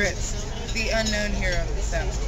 favorites, the unknown hero of the South.